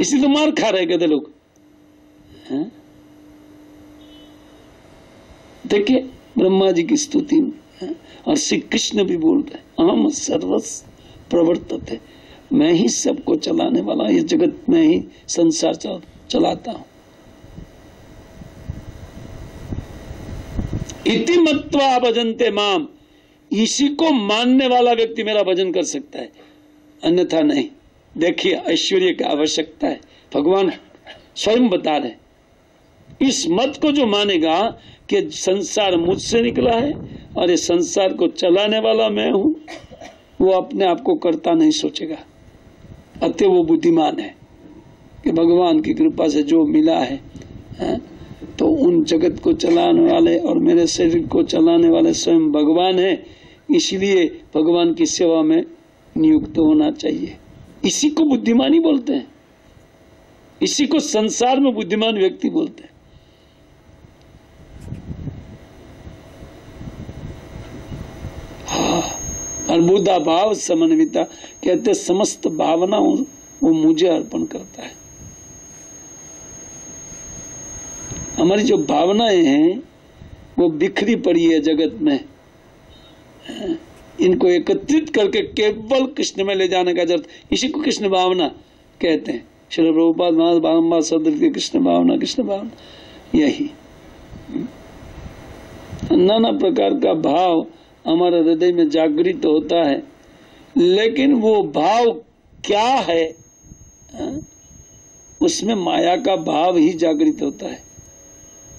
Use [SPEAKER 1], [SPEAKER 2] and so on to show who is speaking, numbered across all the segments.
[SPEAKER 1] इसी तो मार खा रहे गधे लोग। देखिए ब्रह्मा जी की स्तुति में और श्री कृष्ण भी बोल रहे अहम सर्वस प्रवर्तित है। मैं ही सबको चलाने वाला ये जगत में ही संसार चल, चलाता हूँ। इति मत्वा भजनते माम। इसी को मानने वाला व्यक्ति मेरा भजन कर सकता है। अन्यथा नहीं। देखिए ऐश्वर्य की आवश्यकता है। भगवान स्वयं बता रहे इस मत को जो मानेगा कि संसार मुझसे निकला है और ये संसार को चलाने वाला मैं हूँ वो अपने आप को करता नहीं सोचेगा। अतः वो बुद्धिमान है कि भगवान की कृपा से जो मिला है, है तो उन जगत को चलाने वाले और मेरे शरीर को चलाने वाले स्वयं भगवान है। इसलिए भगवान की सेवा में नियुक्त होना चाहिए। इसी को बुद्धिमानी बोलते हैं। इसी को संसार में बुद्धिमान व्यक्ति बोलते हैं। हाँ, और बुद्धा भाव समन्विता कहते समस्त भावनाओं वो मुझे अर्पण करता है। हमारी जो भावनाएँ हैं वो बिखरी पड़ी है जगत में। इनको एकत्रित करके केवल कृष्ण में ले जाने का ज़रूरत। इसी को कृष्ण भावना कहते हैं। श्री प्रभुपाद महाराज बारम्बार शब्द कृष्ण भावना कृष्ण भावना। यही। नाना प्रकार का भाव हमारे हृदय में जागृत होता है। लेकिन वो भाव क्या हा? उसमें माया का भाव ही जागृत होता है।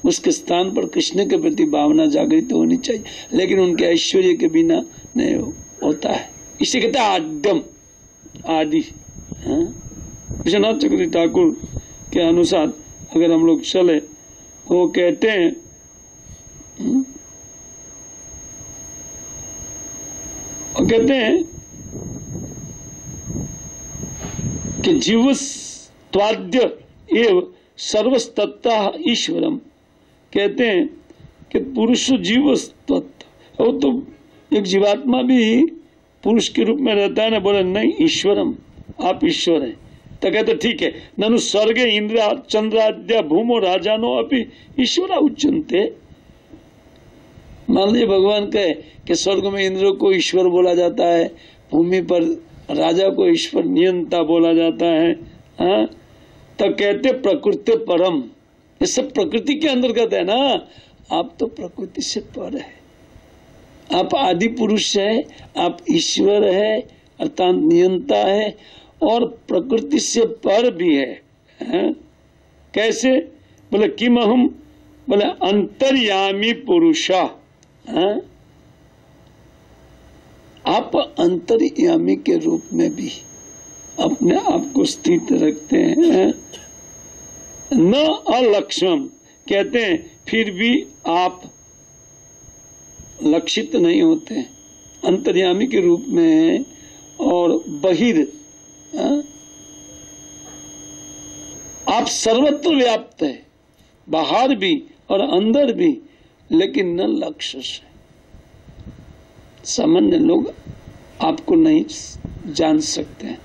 [SPEAKER 1] उसके स्थान पर कृष्ण के प्रति भावना जागृत होनी चाहिए। लेकिन उनके ऐश्वर्य के बिना नहीं होता है। इसे कहते हैं आद्यम। आदि। विश्वनाथ चक्रवर्ती ठाकुर के अनुसार अगर हम लोग चले, वो कहते हैं वो कहते हैं कि जीव त्वाद्य एव सर्वस्तत्ता ईश्वरम। कहते हैं कि पुरुष जीव तत्व वो तो एक जीवात्मा भी पुरुष के रूप में रहता है ना, बोले, नहीं, ईश्वरम, आप ईश्वर हैं। तो कहते, ठीक है, ननु स्वर्ग इंद्र चंद्राद्य, भूमो, राजानो अभी ईश्वर उच्चनते मान लीजिए, भगवान कहे कि स्वर्ग में इंद्र को ईश्वर बोला जाता है, भूमि पर राजा को ईश्वर नियंता बोला जाता है हाँ? तो कहते, प्रकृति परम। ये सब प्रकृति के अंतर्गत है ना? आप तो प्रकृति से पर है। आप आदि पुरुष है आप ईश्वर है अर्थात नियंता है और प्रकृति से पर भी है, है? कैसे बोले किम हम बोले अंतर्यामी पुरुषा है? आप अंतर्यामी के रूप में भी अपने आप को स्थित रखते हैं न अलक्षम कहते हैं फिर भी आप लक्षित नहीं होते, अंतर्यामी के रूप में है और बहिर आप सर्वत्र व्याप्त है, बाहर भी और अंदर भी, लेकिन न लक्ष्य से। सामान्य लोग आपको नहीं जान सकते हैं।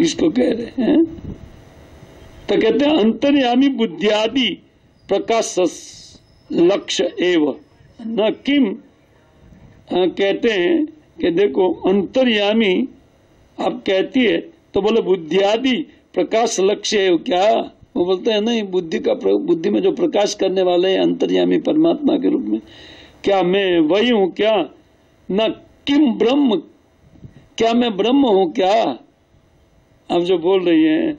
[SPEAKER 1] इसको कह रहे हैं। तो कहते हैं, अंतर्यामी बुद्धियादि प्रकाश लक्ष्य एव। न किम कहते हैं कि देखो, अंतर्यामी, आप कहती है तो बोले बुद्धियादि, प्रकाश लक्ष्य है क्या? वो बोलते हैं, नहीं, बुद्धि का बुद्धि में जो प्रकाश करने वाले हैं, अंतर्यामी परमात्मा के रूप में, क्या मैं वही हूँ क्या? न किम ब्रह्म, क्या मैं ब्रह्म हूँ क्या? आप जो बोल रही हैं,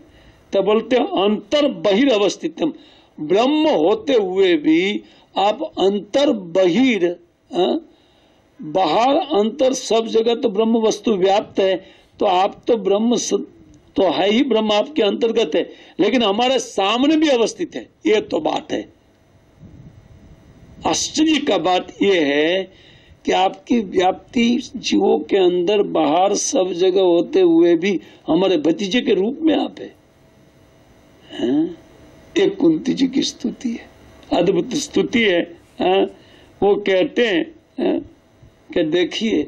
[SPEAKER 1] तब बोलते हैं अंतर बहिर अवस्थितम ब्रह्म होते हुए भी आप अंतर बहिर बाहर अंतर सब जगह तो ब्रह्म वस्तु व्याप्त है तो आप तो ब्रह्म तो है ही ब्रह्म आपके अंतर्गत है लेकिन हमारे सामने भी अवस्थित है ये तो बात है। आश्चर्य का बात यह है कि आपकी व्याप्ति जीवों के अंदर बाहर सब जगह होते हुए भी हमारे भतीजे के रूप में आप है, है? एक कुंती जी की स्तुति है अद्भुत स्तुति है, है? वो कहते हैं है? कि देखिए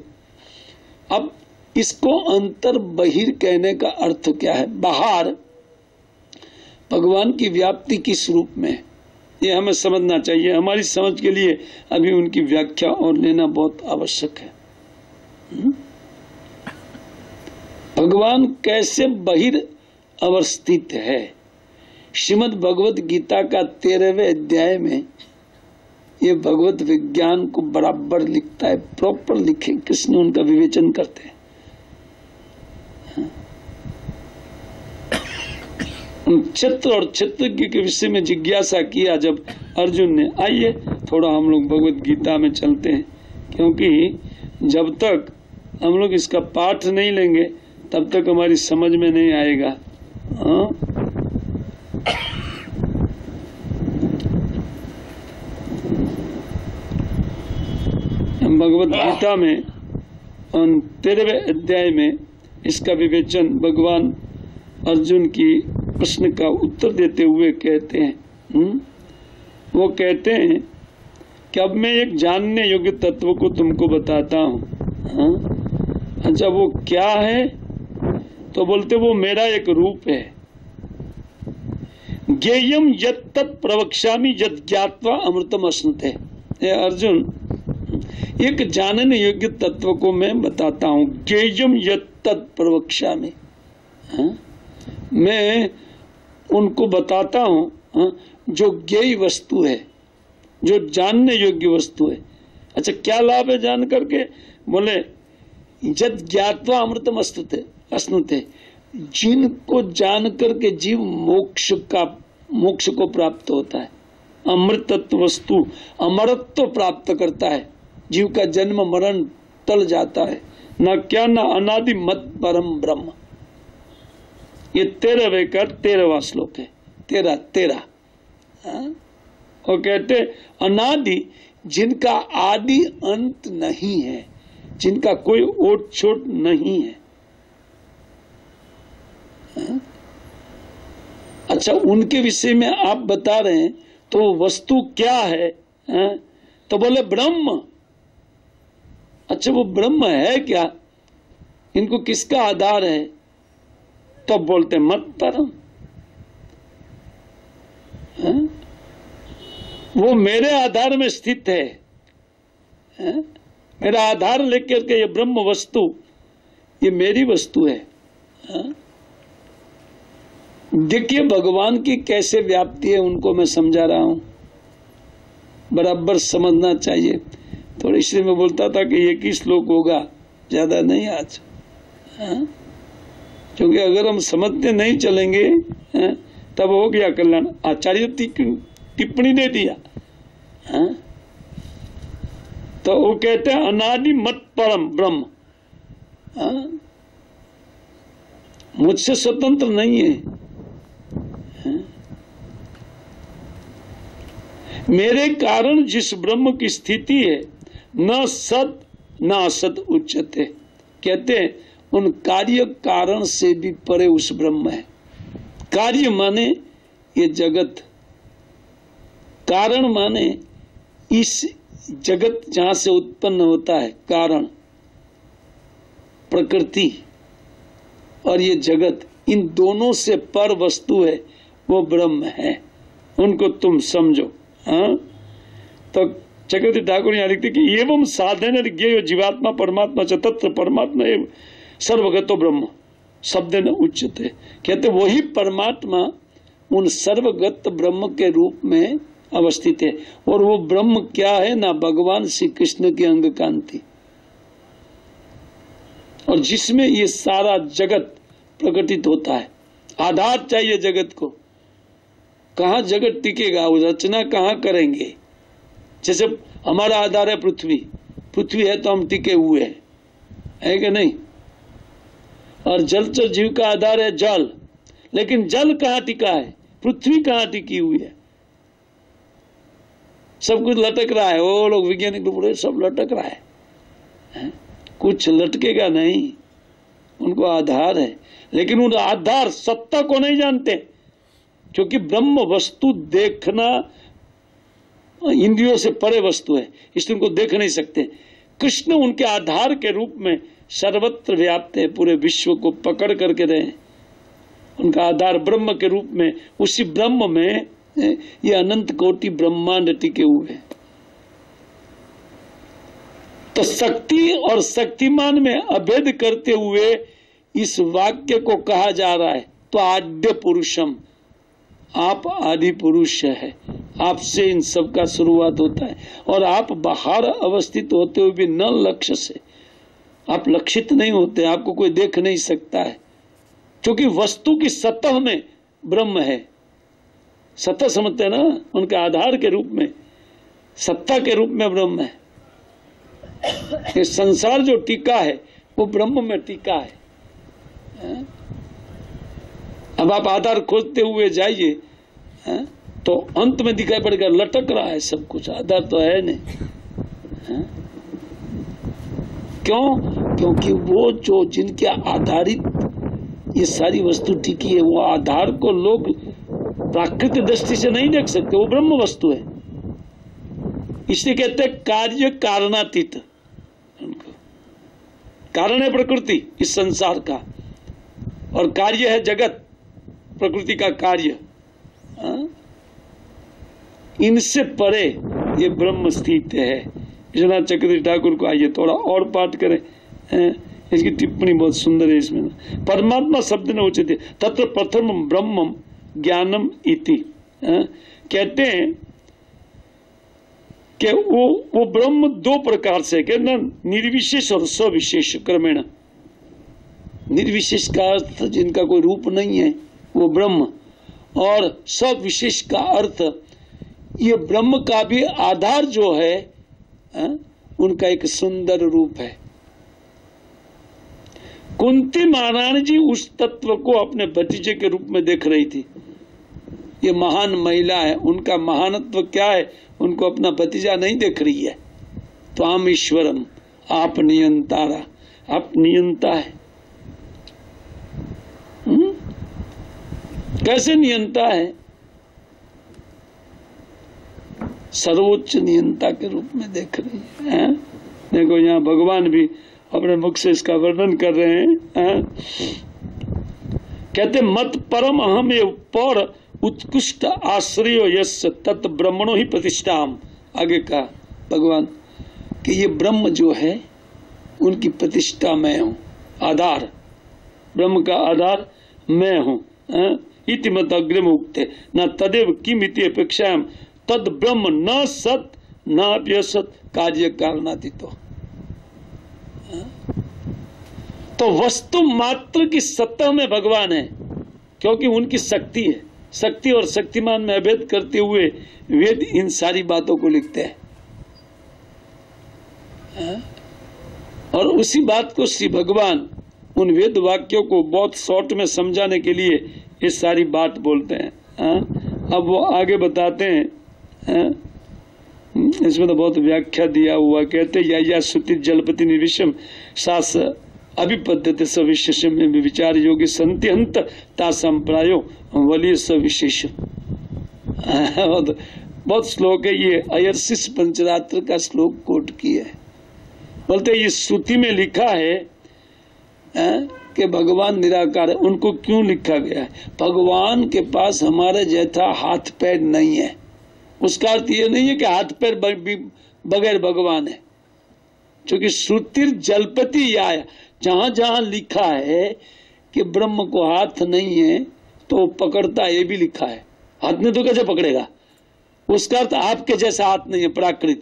[SPEAKER 1] अब इसको अंतर बहिर कहने का अर्थ क्या है बाहर भगवान की व्याप्ति किस रूप में है ये हमें समझना चाहिए हमारी समझ के लिए अभी उनकी व्याख्या और लेना बहुत आवश्यक है हम्म? भगवान कैसे बहिर अवस्थित है श्रीमद भगवत गीता का तेरहवें अध्याय में ये भगवत विज्ञान को बराबर लिखता है प्रॉपर लिखे कृष्ण उनका विवेचन करते हैं? चित्र और चित्रज्ञ के विषय में जिज्ञासा किया जब अर्जुन ने। आइए, थोड़ा हम लोग भगवत गीता में चलते हैं, क्योंकि जब तक हम लोग इसका पाठ नहीं लेंगे, तब तक हमारी समझ में नहीं आएगा। हाँ? भगवत गीता में तेरहवें अध्याय में इसका विवेचन भगवान अर्जुन की प्रश्न का उत्तर देते हुए कहते हैं हुँ? हम्म? वो कहते हैं कि अब मैं एक जानने योग्य तत्व को तुमको बताता हूँ हाँ? अच्छा वो क्या है तो बोलते वो मेरा एक रूप है गेयम यद तत् प्रवक्ष्यामी यद ज्ञातवा अमृतम अश्नुते अर्जुन एक जानने योग्य तत्व को मैं बताता हूँ गेयम तत् प्रवक्ष्यामी हाँ? मैं उनको बताता हूँ हाँ, जो ज्ञेय वस्तु है जो जानने योग्य वस्तु है। अच्छा क्या लाभ है जान करके? बोले जद ज्ञातवा अमृतम अस्तुते जिनको जान करके जीव मोक्ष का मोक्ष को प्राप्त होता है अमृतत्व वस्तु अमरत्व प्राप्त करता है जीव का जन्म मरण टल जाता है न क्या न अनादि मत परम ब्रह्म ये तेरहवे का तेरहवा श्लोक है तेरा तेरा हाँ? और कहते, अनादि जिनका आदि अंत नहीं है, जिनका कोई ओट छोट नहीं है हाँ? अच्छा उनके विषय में आप बता रहे हैं तो वस्तु क्या है हाँ? तो बोले, ब्रह्म अच्छा वो ब्रह्म है क्या इनको किसका आधार है तो बोलते मत परम? वो मेरे आधार में स्थित है, है? हाँ? मेरा आधार लेकर के ये ब्रह्म वस्तु ये मेरी वस्तु है हाँ? देखिए भगवान की कैसे व्याप्ति है उनको मैं समझा रहा हूँ बराबर समझना चाहिए थोड़ी इसलिए मैं बोलता था कि एक ही श्लोक होगा? ज़्यादा नहीं आज। हाँ? क्योंकि अगर हम समझते नहीं चलेंगे है, तब हो गया कल्याण। आचार्य टिप्पणी दे दिया। है? तो वो कहते हैं अनादि मत परम ब्रह्म। मुझसे स्वतंत्र नहीं है, है? मेरे कारण जिस ब्रह्म की स्थिति है न सत न असत उच्चते कहते हैं, उन कार्य कारण से भी परे उस ब्रह्म है। कार्य माने ये जगत। कारण माने इस जगत जहाँ से उत्पन्न होता है, कारण। प्रकृति और ये जगत, इन दोनों से पर वस्तु है, वो ब्रह्म है। उनको तुम समझो हाँ? तो चक्रवर्ती ठाकुर यहाँ लिखते कि एवं साधन जीवात्मा, परमात्मा च तत्व, परमात्मा एवं सर्वगतो ब्रह्म। शब्द न उच्चते। कहते वही परमात्मा उन सर्वगत ब्रह्म के रूप में अवस्थित है। और वो ब्रह्म क्या है? ना भगवान श्री कृष्ण की अंग कांति। और जिसमें ये सारा जगत प्रकटित होता है, आधार चाहिए जगत को। कहा जगत टिकेगा? रचना कहाँ करेंगे? जैसे हमारा आधार है पृथ्वी। पृथ्वी है तो हम टिके हुए हैं। है कि नहीं? और जलचर जीव का आधार है जल। लेकिन जल कहाँ टिका है? पृथ्वी कहाँ टिकी हुई है? सब कुछ लटक रहा है। वो लोग वैज्ञानिक लोग सब लटक रहा है, है? कुछ लटकेगा नहीं। उनको आधार है। लेकिन उन आधार सत्ता को नहीं जानते क्योंकि ब्रह्म वस्तु देखना इंद्रियों से परे वस्तु है, इसलिए उनको देख नहीं सकते। कृष्ण उनके आधार के रूप में सर्वत्र व्याप्त है, पूरे विश्व को पकड़ करके रहे उनका आधार ब्रह्म के रूप में, उसी ब्रह्म में ये अनंत कोटि ब्रह्मांड टिके हुए तो शक्ति और शक्तिमान में अभेद करते हुए इस वाक्य को कहा जा रहा है तो आद्य पुरुषम, आप आदि पुरुष है। आपसे इन सब का शुरुआत होता है। और आप बाहर अवस्थित होते हुए भी न लक्ष्य से। आप लक्षित नहीं होते, आपको कोई देख नहीं सकता है। क्योंकि वस्तु की सतह में ब्रह्म है। सतह समझते हैं ना, उनके आधार के रूप में। सत्ता के रूप में ब्रह्म है। ये संसार जो टीका है, वो ब्रह्म में टीका है। अब आप आधार खोजते हुए जाइए। तो अंत में दिखाई पड़ेगा लटक रहा है सब कुछ, आधार तो है नहीं? क्यों? क्योंकि वो जो जिनके आधारित ये सारी वस्तु टिकी है, वो आधार को लोग प्राकृतिक दृष्टि से नहीं देख सकते, वो ब्रह्म वस्तु है। इसलिए कहते हैं कार्य कारणातीत। कारण है प्रकृति, इस संसार का। और कार्य है जगत, प्रकृति का कार्य। हाँ? इनसे परे ये ब्रह्म स्थित है। विश्वनाथ चक्रवर्ती ठाकुर को आइए, थोड़ा और पाठ करें। इसकी टिप्पणी बहुत सुंदर है इसमें। परमात्मा शब्द ने उचित तत्र प्रथम ब्रह्म ज्ञानम इति। कहते हैं कि वो वो ब्रह्म दो प्रकार से कहते ना, निर्विशेष और सविशेष क्रमेण। निर्विशेष का अर्थ जिनका कोई रूप नहीं है, वो ब्रह्म। और सविशेष का अर्थ ये ब्रह्म का भी आधार जो है आ, उनका एक सुंदर रूप है। कुंती महारानी जी उस तत्व को अपने भतीजे के रूप में देख रही थी। ये महान महिला है उनका महानत्व क्या है उनको अपना भतीजा नहीं देख रही है। तो आम ईश्वरम आप नियंतारा आप नियंता है। हुँ? कैसे नियंता है? सर्वोच्च नियंता के रूप में देख रही है? देखो यहाँ भगवान भी अपने मुख से इसका वर्णन कर रहे हैं, है? कहते, मत परम अहम पर उत्कृष्ट आश्रय यश तत् ब्रह्मणो ही प्रतिष्ठा आगे का भगवान, कि ये ब्रह्म जो है, उनकी प्रतिष्ठा मैं हूँ, आधार ब्रह्म का आधार मैं हूँ इति मत अग्रिम उगते न तदेव किम इति अपेक्षा तद ब्रह्म न सत, न अप्यसत, कार्य कारणातीतो। तो वस्तु मात्र की सत्ता में भगवान है, क्योंकि उनकी शक्ति है। शक्ति और शक्तिमान में अभेद करते हुए वेद इन सारी बातों को लिखते हैं। और उसी बात को श्री भगवान उन वेद वाक्यों को बहुत शॉर्ट में समझाने के लिए ये सारी बात बोलते हैं? अब वो आगे बताते हैं। आ? इसमें तो बहुत व्याख्या दिया हुआ, कहते, या या श्रुति जलपति निर्विषम सास अभिपद्धति में विचार योगी संत्यंत ता संप्रायो वलीय सविशेष बहुत श्लोक है ये अयर्शिष पंचरात्र का श्लोक कोट किया है बोलते, ये श्रुति में लिखा है आ? कि भगवान निराकार है, उनको क्यों लिखा गया है भगवान के पास हमारे जैसा हाथ पैर नहीं है उसका अर्थ ये नहीं है कि हाथ पैर बगैर भगवान है। क्योंकि श्रुतिर जलपति आया जहाँ जहाँ लिखा है कि ब्रह्म को हाथ नहीं है तो पकड़ता ये भी लिखा है। हाथ में तो कैसे पकड़ेगा? उसका अर्थ आपके जैसा हाथ नहीं है, प्राकृत।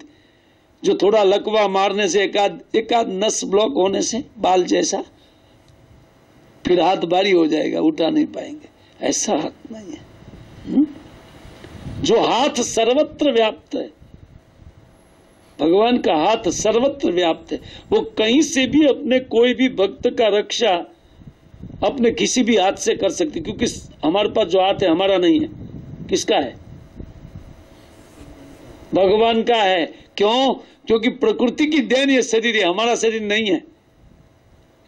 [SPEAKER 1] जो थोड़ा लकवा मारने से एकाध एकाध नस ब्लॉक होने से, बाल जैसा, फिर हाथ भारी हो जाएगा, उठा नहीं पाएँगे। ऐसा हाथ नहीं हुँ? जो हाथ सर्वत्र व्याप्त है। भगवान का हाथ सर्वत्र व्याप्त है। वो कहीं से भी अपने कोई भी भक्त का रक्षा अपने किसी भी हाथ से कर सकती, क्योंकि हमारे पास जो हाथ है, हमारा नहीं है। किसका है? भगवान का है। क्यों? क्योंकि प्रकृति की देन ये शरीर है, हमारा शरीर नहीं है।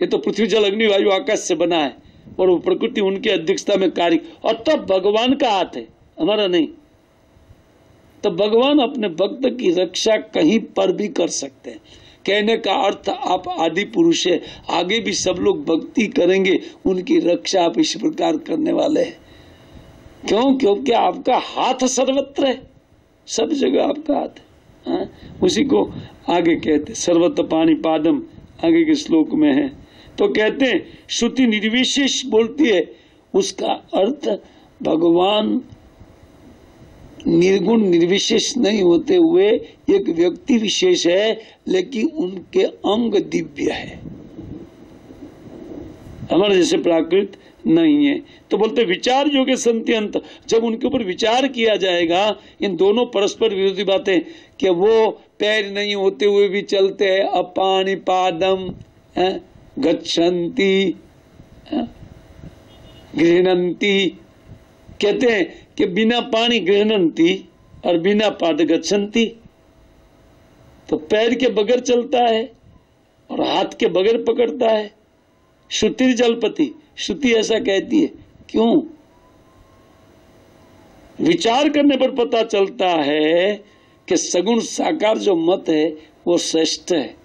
[SPEAKER 1] ये तो पृथ्वी जल अग्नि वायु आकाश से बना है, और वो प्रकृति उनकी अध्यक्षता में कार्य। और तब भगवान का हाथ है, हमारा नहीं। तो भगवान अपने भक्त की रक्षा कहीं पर भी कर सकते हैं। कहने का अर्थ, आप आदि पुरुष है, आगे भी सब लोग भक्ति करेंगे, उनकी रक्षा आप इस प्रकार करने वाले हैं। क्यों? क्योंकि आपका हाथ सर्वत्र है। सब जगह आपका हाथ है। हाँ? उसी को आगे कहते सर्वत्र पानी पादम, आगे के श्लोक में है। तो कहते हैं, श्रुति निर्विशेष बोलती है, उसका अर्थ भगवान निर्गुण, निर्विशेष नहीं होते हुए एक व्यक्ति विशेष है, लेकिन उनके अंग दिव्य है। हमारे जैसे प्राकृत नहीं है। तो बोलते विचार योग्य संत्यंत। जब उनके ऊपर विचार किया जाएगा, इन दोनों परस्पर विरोधी बातें कि वो पैर नहीं होते हुए भी चलते हैं? अपानी पादम गच्छन्ति गृहणंती कहते हैं कि बिना पानी गृहणंती और बिना पाद गच्छन्ति तो पैर के बगैर चलता है और हाथ के बगैर पकड़ता है। श्रुति जलपति श्रुति ऐसा कहती है क्यों? विचार करने पर पता चलता है कि सगुण साकार जो मत है वो श्रेष्ठ है।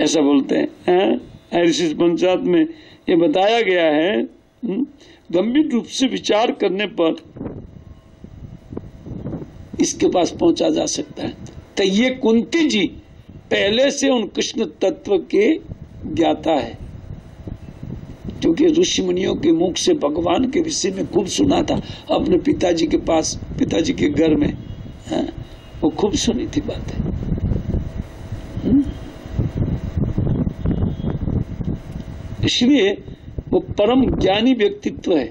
[SPEAKER 1] ऐसा बोलते हैं ऋषि पंचायत में ये बताया गया है हम्म, गंभीर रूप से विचार करने पर इसके पास पहुँचा जा सकता है। तो ये कुंती जी पहले से उन कृष्ण तत्व के ज्ञाता है। क्योंकि ऋषि मुनियों के मुख से भगवान के विषय में खूब सुना था। अपने पिताजी के पास, पिताजी के घर में, है? वो खूब सुनी थी बात। है इसलिए वो परम ज्ञानी व्यक्तित्व है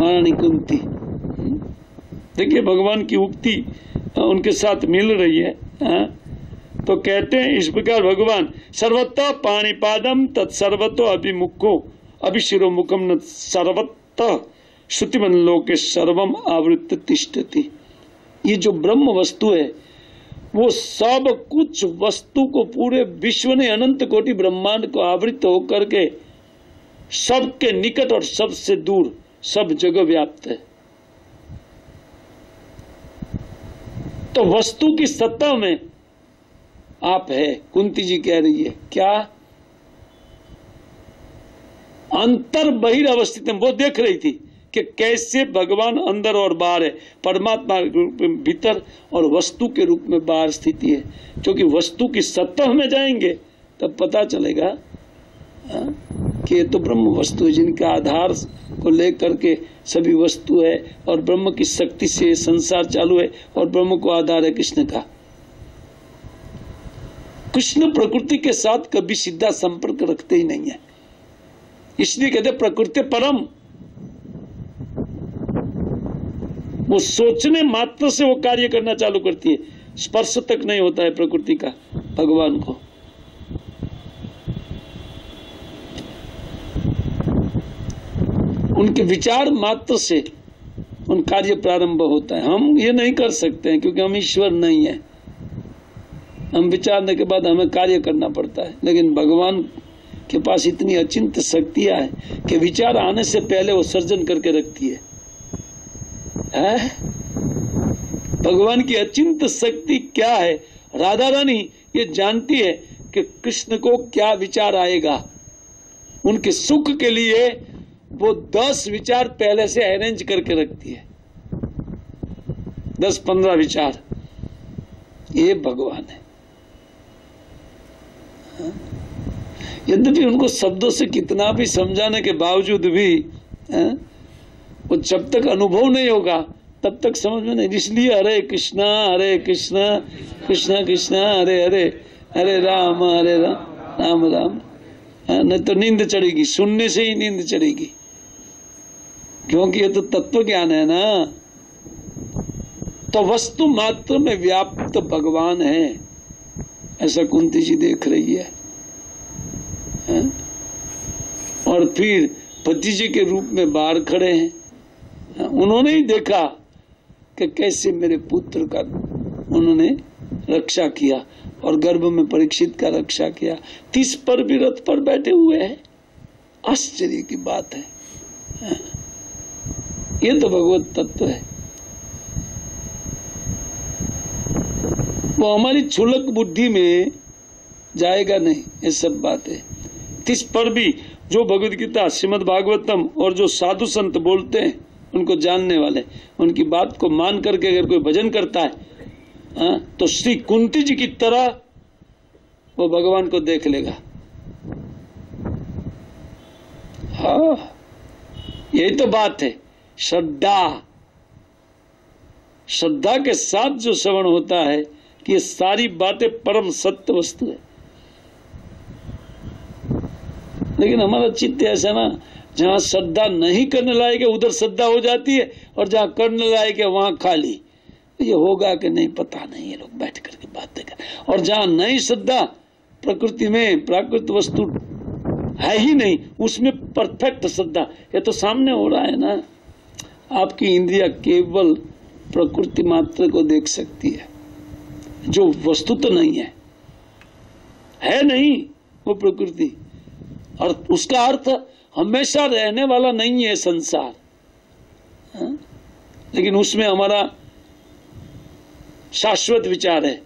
[SPEAKER 1] महारानी कुंती? देखिए, भगवान की उक्ति उनके साथ मिल रही है हा? तो कहते हैं इस प्रकार, भगवान सर्वतः पाणीपादम तत्सर्वतो अभिमुखो, अभिशिरो मुखम न सर्वतः श्रुति के सर्वम आवृत तिष्ठति ये जो ब्रह्म वस्तु है, वो सब कुछ वस्तु को पूरे विश्व ने अनंत कोटि ब्रह्मांड को आवृत होकर के सबके निकट और सबसे दूर सब जगह व्याप्त है। तो वस्तु की सत्ता में आप है कुंती जी कह रही है क्या? अंतर बहिर अवस्थित वो देख रही थी कि कैसे भगवान अंदर और बाहर है। परमात्मा के रूप में भीतर और वस्तु के रूप में बाहर स्थिति है। क्योंकि वस्तु की सत्ता में जाएँगे तब पता चलेगा हाँ, कि ये तो ब्रह्म वस्तु है, जिनका आधार को लेकर के सभी वस्तु है और ब्रह्म की शक्ति से संसार चालू है और ब्रह्म को आधार है कृष्ण का। कृष्ण प्रकृति के साथ कभी सीधा संपर्क रखते ही नहीं है। इसलिए कहते प्रकृति परम। वो सोचने मात्र से वो कार्य करना चालू करती है। स्पर्श तक नहीं होता है प्रकृति का, भगवान को। उनके विचार मात्र से उन कार्य प्रारंभ होता है। हम ये नहीं कर सकते हैं क्योंकि हम ईश्वर नहीं है। हम विचारने के बाद हमें कार्य करना पड़ता है। लेकिन भगवान के पास इतनी अचिंत शक्तियाँ है कि विचार आने से पहले वो सर्जन करके रखती है, है? भगवान की अचिंत शक्ति क्या है? राधा रानी ये जानती है कि कृष्ण को क्या विचार आएगा। उनके सुख के लिए वो दस विचार पहले से अरेंज करके रखती है। दस पंद्रह विचार। ये भगवान है। यद्यपि उनको शब्दों से कितना भी समझाने के बावजूद भी, है? वो जब तक अनुभव नहीं होगा, तब तक समझ में नहीं। इसलिए हरे कृष्णा हरे कृष्णा कृष्णा कृष्णा, हरे हरे हरे राम हरे राम राम राम। नहीं तो नींद चढ़ेगी। सुनने से ही नींद चढ़ेगी। क्योंकि ये तो तत्व ज्ञान है ना? तो वस्तु मात्र में व्याप्त भगवान है। ऐसा कुंती जी देख रही है। है? और फिर पति जी के रूप में बाहर खड़े हैं। उन्होंने ही देखा कि कैसे मेरे पुत्र का उन्होंने रक्षा किया और गर्भ में परीक्षित का रक्षा किया। तीस पर भी रथ पर बैठे हुए हैं। आश्चर्य की बात है? ये तो भगवत तत्व है। वो हमारी छुलक बुद्धि में जाएगा नहीं ये सब बातें इस पर भी जो भगवत गीता श्रीमद भागवतम और जो साधु संत बोलते हैं उनको जानने वाले उनकी बात को मान करके अगर कोई भजन करता है आ, तो श्री कुंती जी की तरह वो भगवान को देख लेगा। हाँ यही तो बात है। श्रद्धा। श्रद्धा के साथ जो श्रवण होता है कि ये सारी बातें परम सत्य वस्तु है। लेकिन हमारा चित्त ऐसा ना, जहाँ श्रद्धा नहीं करने लायक है, उधर श्रद्धा हो जाती है, और जहाँ करने लायक है, वहाँ खाली। ये होगा कि नहीं, पता नहीं, ये लोग बैठ करके बातें कर और जहाँ नहीं श्रद्धा, प्रकृति में प्राकृत वस्तु है ही नहीं, उसमें परफेक्ट श्रद्धा। ये तो सामने हो रहा है ना। आपकी इंद्रिया केवल प्रकृति मात्र को देख सकती है। जो वस्तु तो नहीं है है नहीं वो प्रकृति। और उसका अर्थ हमेशा रहने वाला नहीं है संसार। हा? लेकिन उसमें हमारा शाश्वत विचार है।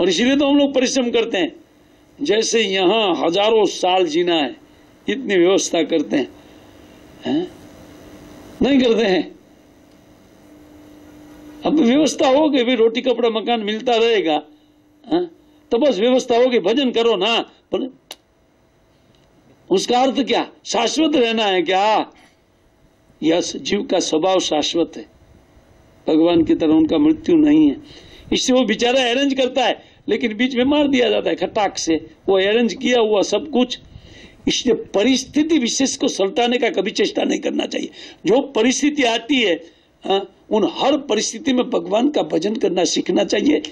[SPEAKER 1] और इसीलिए तो हम लोग परिश्रम करते हैं। जैसे यहाँ हज़ारों साल जीना है, इतनी व्यवस्था करते हैं। है? नहीं करते हैं। अब व्यवस्था हो गई भाई रोटी कपड़ा मकान मिलता रहेगा। है? तो बस व्यवस्था होगी भजन करो ना। बोले उसका अर्थ क्या? शाश्वत रहना है क्या? यस जीव का स्वभाव शाश्वत है। भगवान की तरह उनका मृत्यु नहीं है। इससे वो बेचारा अरेंज करता है लेकिन बीच में मार दिया जाता है खटाक से। वो अरेंज किया हुआ सब कुछ। इसलिए परिस्थिति विशेष को सल्टाने का कभी चेष्टा नहीं करना चाहिए। जो परिस्थिति आती है आ, उन हर परिस्थिति में भगवान का भजन करना, सीखना चाहिए।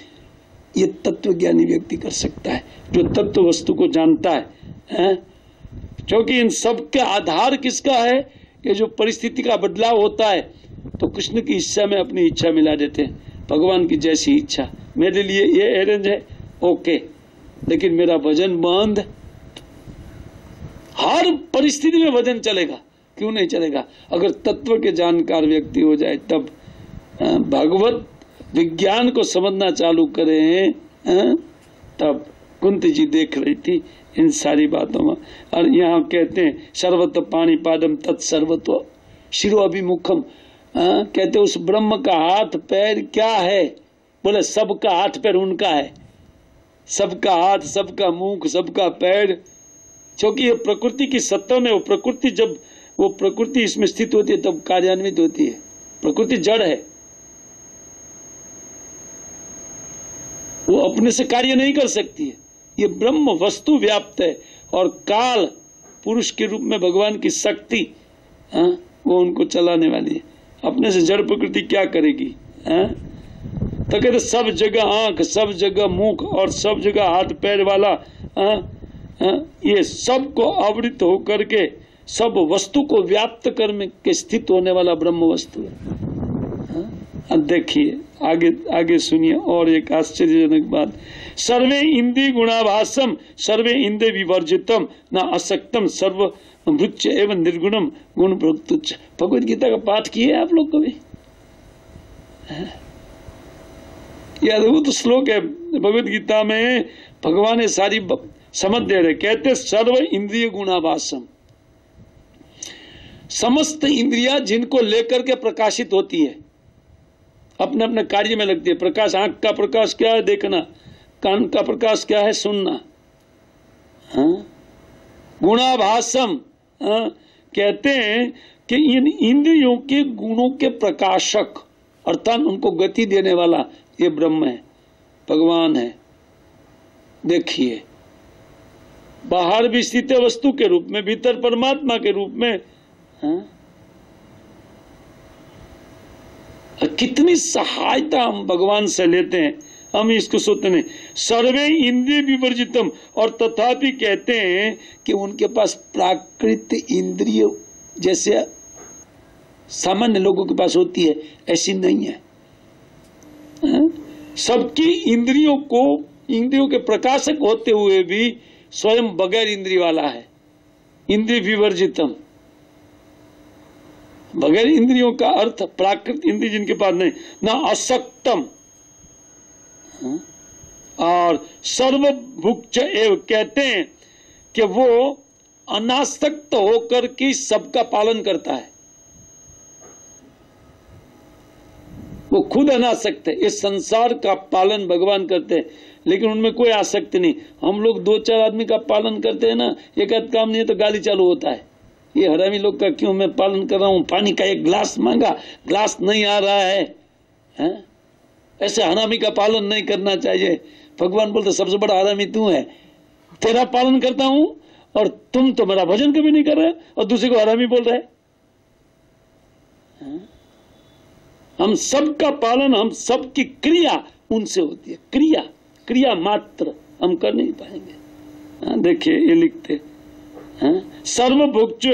[SPEAKER 1] ये तत्व ज्ञानी व्यक्ति कर सकता है, जो तत्व वस्तु को जानता है? क्योंकि इन सब के आधार किसका है कि जो परिस्थिति का बदलाव होता है तो कृष्ण की इच्छा में अपनी इच्छा मिला देते हैं। भगवान की जैसी इच्छा। मेरे लिए ये अरेंज है। ओके लेकिन मेरा भजन बंद हर परिस्थिति में भजन चलेगा। क्यों नहीं चलेगा? अगर तत्व के जानकार व्यक्ति हो जाए, तब भगवत विज्ञान को समझना चालू करें तब कुंती जी देख रही थी इन सारी बातों में। और यहाँ कहते हैं सर्वत पानी पादम तत्सर्वत्व शिरो अभिमुखम कहते उस ब्रह्म का हाथ पैर क्या है? बोले, सबका हाथ पैर उनका है। सबका हाथ, सबका मुख, सबका पैर। क्योंकि ये प्रकृति की सत्ता में, वो प्रकृति जब, वो प्रकृति इसमें स्थित होती है, तब कार्यान्वित होती है। प्रकृति जड़ है। वो अपने से कार्य नहीं कर सकती है। ये ब्रह्म वस्तु व्याप्त है और काल पुरुष के रूप में भगवान की शक्ति हाँ, वो उनको चलाने वाली है। अपने से जड़ प्रकृति क्या करेगी हाँ? तो कहते सब जगह आँख सब जगह मुख और सब जगह हाथ पैर वाला हाँ, हाँ, ये सबको आवृत होकर के सब वस्तु को व्याप्त कर में के स्थित होने वाला ब्रह्म वस्तु है। अब देखिए, आगे आगे सुनिए और एक आश्चर्यजनक बात। सर्वे इंद्रिय गुणाभासम, सर्वे इंद्रिय विवर्जितम, न असक्तम सर्व वृक्ष एवं निर्गुणम गुण भक्त भगवत गीता का पाठ किए आप लोग कभी? यह अद्भुत श्लोक है भगवत गीता में, भगवान ने सारी समझ दे रहे। कहते सर्व इंद्रिय गुणाभासम। समस्त इंद्रिया जिनको लेकर के प्रकाशित होती है। अपने अपने कार्य में लगती है प्रकाश, आँख का प्रकाश क्या है देखना कान का प्रकाश क्या है सुनना हाँ? गुणाभासम हाँ? कहते हैं कि इन इंद्रियों के गुणों के प्रकाशक, अर्थात उनको गति देने वाला ये ब्रह्म है, भगवान है देखिए, बाहर भी स्थित वस्तु के रूप में, भीतर परमात्मा के रूप में हाँ? कितनी सहायता हम भगवान से लेते हैं। हम इसको सोचते नहीं। सर्वे इंद्रिय विवर्जितम। और तथापि कहते हैं कि उनके पास प्राकृत इंद्रिय जैसे सामान्य लोगों के पास होती है, ऐसी नहीं है। हाँ? सबकी इंद्रियों को, इंद्रियों के प्रकाशक होते हुए भी स्वयं बगैर इंद्रिय वाला है। इंद्रिय विवर्जितम। बगैर इंद्रियों का अर्थ प्राकृत इंद्रिय जिनके पास नहीं, ना असक्तम। हाँ? और सर्वभुक्ष एव कहते हैं कि वो अनासक्त होकर के सबका पालन करता है। वो खुद अनासक्त है, इस संसार का पालन भगवान करते हैं, लेकिन उनमें कोई आसक्ति नहीं। हम लोग दो चार आदमी का पालन करते हैं ना, एक आध काम नहीं है तो गाली चालू होता है। ये हरामी लोग का क्यों मैं पालन कर रहा हूँ? पानी का एक ग्लास मांगा ग्लास नहीं आ रहा है, है? ऐसे हरामी का पालन नहीं करना चाहिए। भगवान बोलते सबसे बड़ा हरामी तू है। तेरा पालन करता हूँ और तुम तो मेरा भजन कभी नहीं कर रहे और दूसरे को हरामी बोल रहे हम सबका पालन हम सबकी क्रिया उनसे होती है। क्रिया क्रिया मात्र हम कर नहीं पाएँगे। देखिए ये लिखते सर्वभोक्ष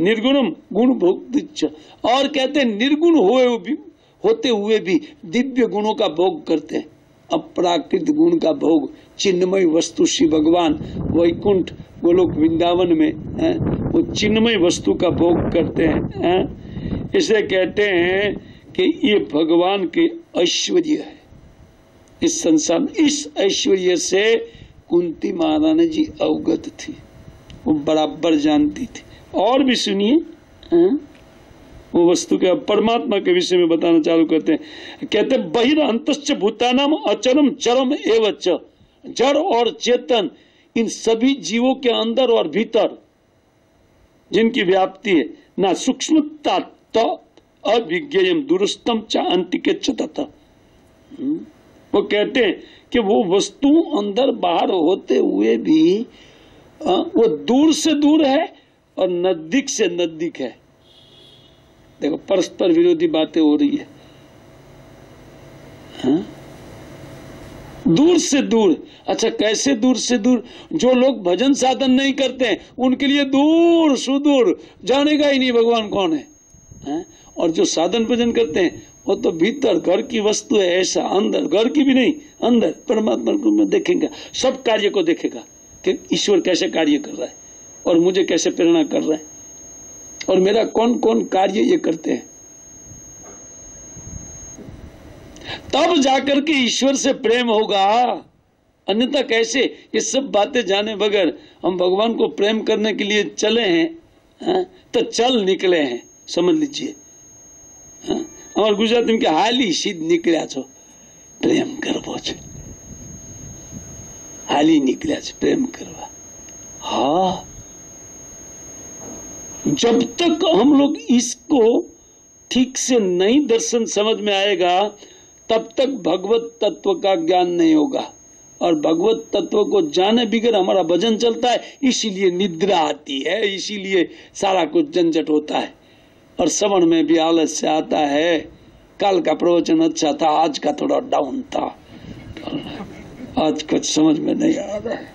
[SPEAKER 1] निर्गुणम गुण भोक्त और कहते हैं, निर्गुण हुए भी, होते हुए भी दिव्य गुणों का भोग करते हैं। अपराकृत गुण का भोग, चिन्मय वस्तु श्री भगवान, वैकुंठ गोलोक वृंदावन में, है? वो चिन्मय वस्तु का भोग करते हैं, है? इसे कहते हैं कि ये भगवान के ऐश्वर्य है। इस संसार इस ऐश्वर्य से कुंती महारानी जी अवगत थी। वो बराबर जानती थी। और भी सुनिए वो वस्तु के परमात्मा के विषय में बताना चालू करते हैं। कहते बहिर अंतश्च भूतानाम अचरम चरम एवं जड़ और चेतन, इन सभी जीवों के अंदर और भीतर, जिनकी व्याप्ति है, ना सूक्ष्मता तो अभिज्ञम दुरुस्तम च अंतिके तथा वो कहते हैं कि वो वस्तु अंदर बाहर होते हुए भी वो दूर से दूर है और नज़दीक से नज़दीक है। देखो परस्पर विरोधी बातें हो रही है। हा? दूर से दूर। अच्छा कैसे दूर से दूर? जो लोग भजन साधन नहीं करते हैं उनके लिए दूर सुदूर जानेगा ही नहीं भगवान कौन है, है? और जो साधन भजन करते हैं वो तो भीतर घर की वस्तु है ऐसा अंदर। घर की भी नहीं अंदर। परमात्मा को देखेगा। सब कार्य को देखेगा। कि ईश्वर कैसे कार्य कर रहा है और मुझे कैसे प्रेरणा कर रहा है? और मेरा कौन कौन कार्य ये करते हैं? तब जाकर के ईश्वर से प्रेम होगा। अन्यथा कैसे? ये सब बातें जाने बगैर हम भगवान को प्रेम करने के लिए चले हैं, हा? तो चल निकले हैं, समझ लीजिए। हाँ? हमारे गुजरात में हाल ही सीध निकलिया छो प्रेम करवो छो હાલી નીકળ્યા છે પ્રેમ કરવા हाँ जब तक हम लोग इसको ठीक से नहीं दर्शन समझ में आएगा तब तक भगवत तत्व का ज्ञान नहीं होगा और भगवत तत्व को जाने बिगड़ हमारा भजन चलता है इसीलिए निद्रा आती है इसीलिए सारा कुछ झंझट होता है और श्रवण में भी आलस्य आता है कल का प्रवचन अच्छा था आज का थोड़ा डाउन था आज कुछ समझ में नहीं आ रहा है।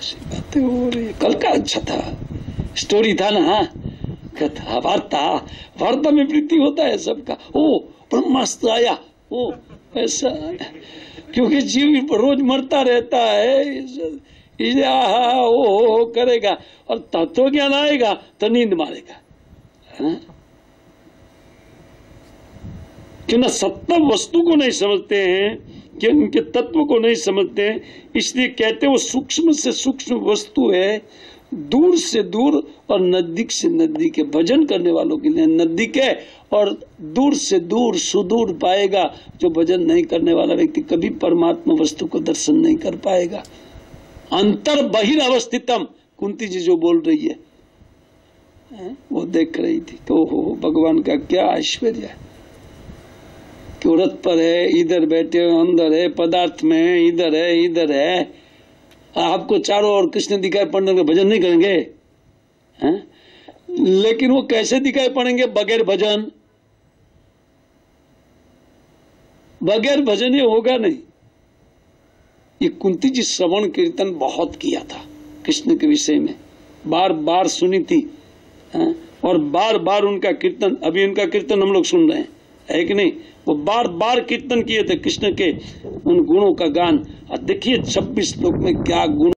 [SPEAKER 1] ऐसी बातें हो रही कल का अच्छा था। स्टोरी था ना कथा वार्ता। वार्ता में वृद्धि होता है सबका। ओ, ब्रह्मास्त्र आया। ओ, ऐसा क्योंकि जीव रोज मरता रहता है। ओ, हो करेगा। और तत्व ज्ञान आएगा तो नींद मारेगा। है? कि न सत्ता वस्तु को नहीं समझते हैं? कि उनके तत्व को नहीं समझते हैं। इसलिए कहते वो सूक्ष्म से सूक्ष्म वस्तु है, दूर से दूर और नज़दीक से नज़दीक है। भजन करने वालों के लिए नज़दीक है और दूर से दूर, सुदूर पाएगा जो भजन नहीं करने वाला व्यक्ति कभी परमात्मा वस्तु को दर्शन नहीं कर पाएगा। अंतर बहिर अवस्थितम, कुंती जी जो बोल रही है वो देख रही थी तो भगवान का क्या ऐश्वर्य है। कि वो रथ पर है, इधर बैठे हो, अंदर है, पदार्थ में है, इधर है इधर है। आपको चारों ओर कृष्ण दिखाई पड़ने का भजन नहीं करेंगे? है? लेकिन वो कैसे दिखाई पड़ेंगे? बगैर भजन। बगैर भजन ये होगा नहीं। ये कुंती जी श्रवण कीर्तन बहुत किया था कृष्ण के विषय में। बार बार सुनी थी, है? और बार बार उनका कीर्तन, अभी उनका कीर्तन हम लोग सुन रहे हैं। है कि नहीं? वो बार बार कीर्तन किए थे कृष्ण के उन गुणों का गान। देखिए, छब्बीस श्लोक में क्या गुण